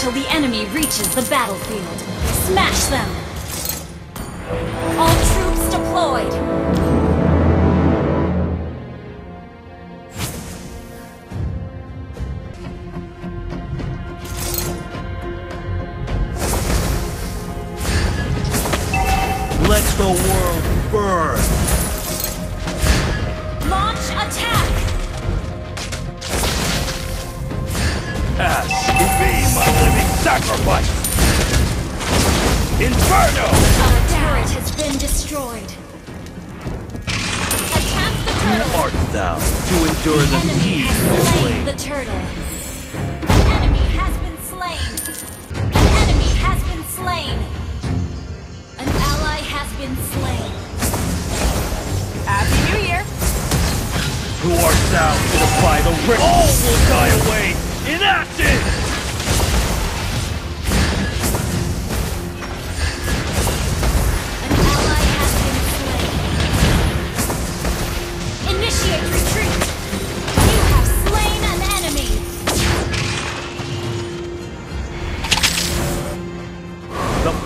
till the enemy reaches the battlefield. Smash them! All troops deployed! Let the world burn! Launch attack! Ash my living sacrifice! Inferno! Our turret has been destroyed. Attack the turtle! Who art thou to endure the heat of slain the turtle. Enemy has been slain. An enemy has been slain. An ally has been slain. Happy New Year! Who art thou to defy the ring? All will die away in ashes!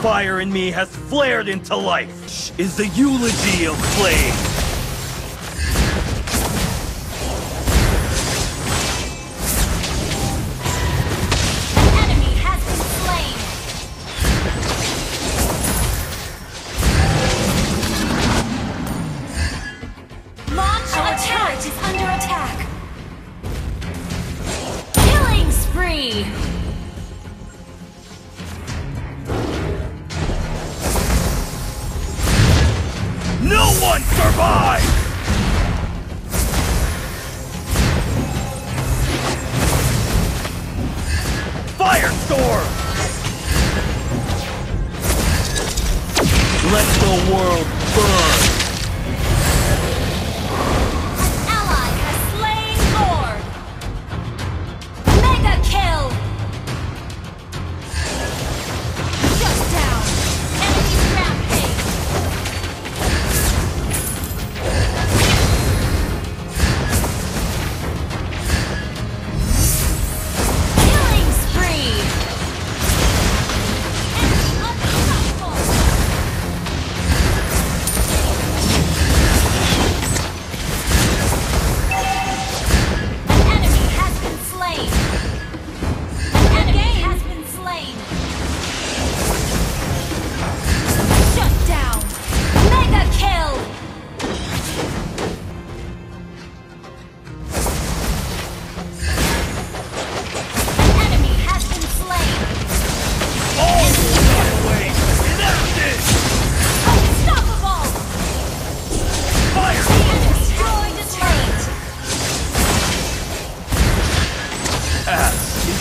Fire in me has flared into life! Is the eulogy of flame! An enemy one survives! Firestorm! Let the world burn!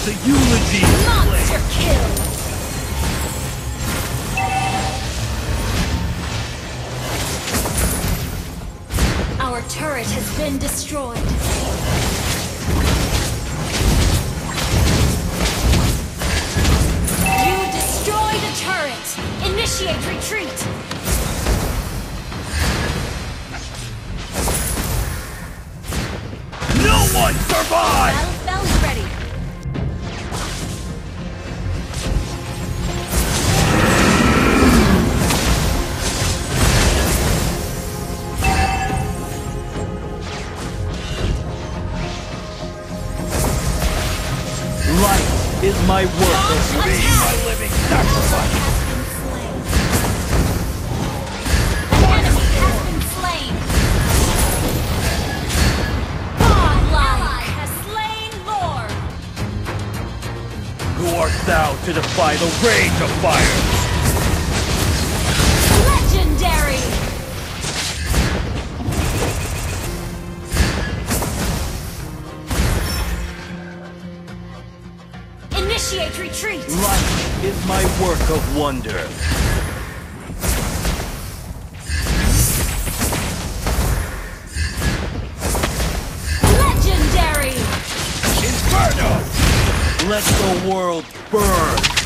The eulogy Monster kill. Our turret has been destroyed. You destroyed a turret. Initiate retreat. No one survives! Life is my work Attack! be my living sacrifice! Enemy has been slain. Godlike has slain Lord. Who art thou to defy the rage of fire? Is my work of wonder. Legendary. Inferno! Let the world burn!